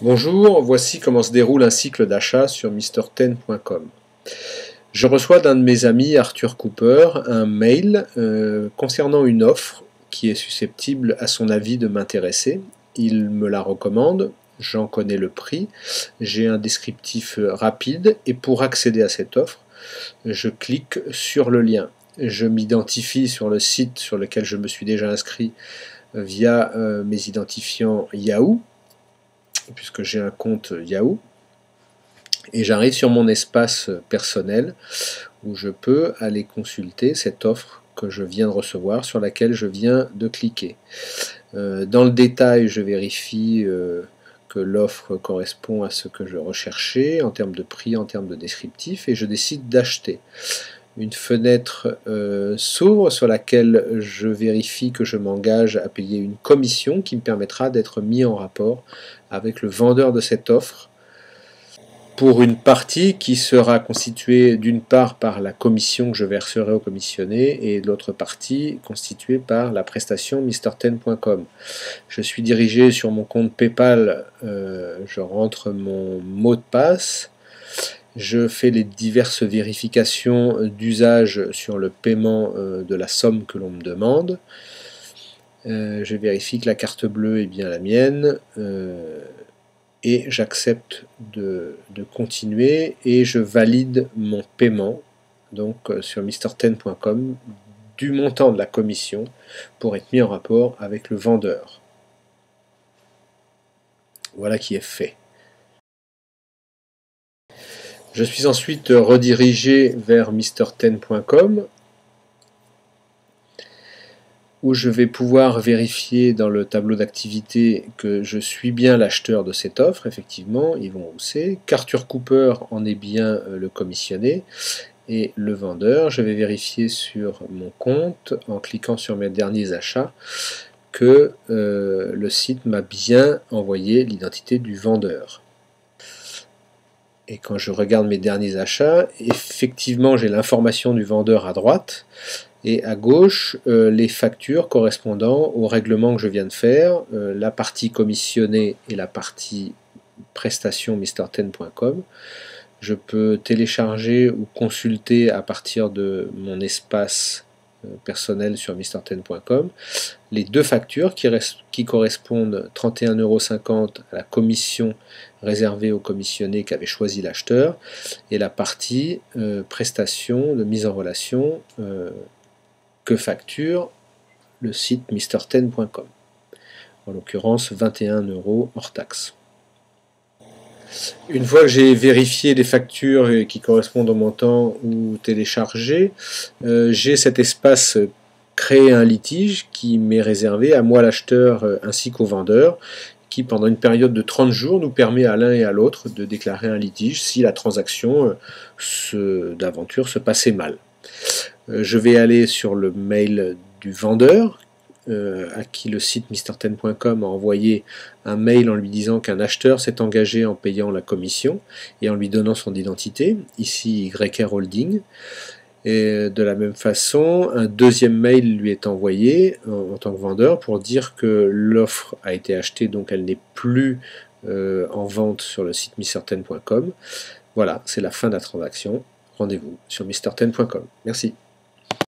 Bonjour, voici comment se déroule un cycle d'achat sur MrTen.com. Je reçois d'un de mes amis, Arthur Cooper, un mail euh, concernant une offre qui est susceptible, à son avis, de m'intéresser. Il me la recommande, j'en connais le prix, j'ai un descriptif rapide et pour accéder à cette offre, je clique sur le lien. Je m'identifie sur le site sur lequel je me suis déjà inscrit via euh, mes identifiants Yahoo puisque j'ai un compte Yahoo. Et j'arrive sur mon espace personnel où je peux aller consulter cette offre que je viens de recevoir, sur laquelle je viens de cliquer. Euh, dans le détail, je vérifie euh, que l'offre correspond à ce que je recherchais en termes de prix, en termes de descriptif, et je décide d'acheter une fenêtre euh, s'ouvre sur laquelle je vérifie que je m'engage à payer une commission qui me permettra d'être mis en rapport avec le vendeur de cette offre pour une partie qui sera constituée d'une part par la commission que je verserai au commissionné et l'autre partie constituée par la prestation MrTen.com. Je suis dirigé sur mon compte PayPal, euh, je rentre mon mot de passe, je fais les diverses vérifications d'usage sur le paiement euh, de la somme que l'on me demande. Euh, je vérifie que la carte bleue est bien la mienne euh, et j'accepte de, continuer et je valide mon paiement donc sur MrTen.com du montant de la commission pour être mis en rapport avec le vendeur. Voilà qui est fait. Je suis ensuite redirigé vers MrTen.com où je vais pouvoir vérifier dans le tableau d'activité que je suis bien l'acheteur de cette offre, effectivement, Yvon Rousset, qu'Arthur Cooper en est bien euh, le commissionné, et le vendeur, je vais vérifier sur mon compte, en cliquant sur mes derniers achats, que euh, le site m'a bien envoyé l'identité du vendeur. Et quand je regarde mes derniers achats, effectivement j'ai l'information du vendeur à droite et à gauche euh, les factures correspondant au règlement que je viens de faire, euh, la partie commissionnée et la partie prestation MrTen.com. Je peux télécharger ou consulter à partir de mon espace personnel sur MrTen.com les deux factures qui, qui correspondent 31,50€ à la commission réservée au commissionné qu'avait choisi l'acheteur et la partie euh, prestation de mise en relation euh, que facture le site MrTen.com en l'occurrence 21 euros hors taxe. Une fois que j'ai vérifié les factures qui correspondent au montant ou téléchargé, euh, j'ai cet espace créer un litige qui m'est réservé à moi l'acheteur euh, ainsi qu'au vendeur qui pendant une période de 30 jours nous permet à l'un et à l'autre de déclarer un litige si la transaction euh, d'aventure se passait mal. Je vais aller sur le mail du vendeur euh, à qui le site MrTen.com a envoyé un mail en lui disant qu'un acheteur s'est engagé en payant la commission et en lui donnant son identité, ici YR Holding. Et de la même façon, un deuxième mail lui est envoyé en, tant que vendeur pour dire que l'offre a été achetée, donc elle n'est plus euh, en vente sur le site MrTen.com. Voilà, c'est la fin de la transaction. Rendez-vous sur MrTen.com. Merci.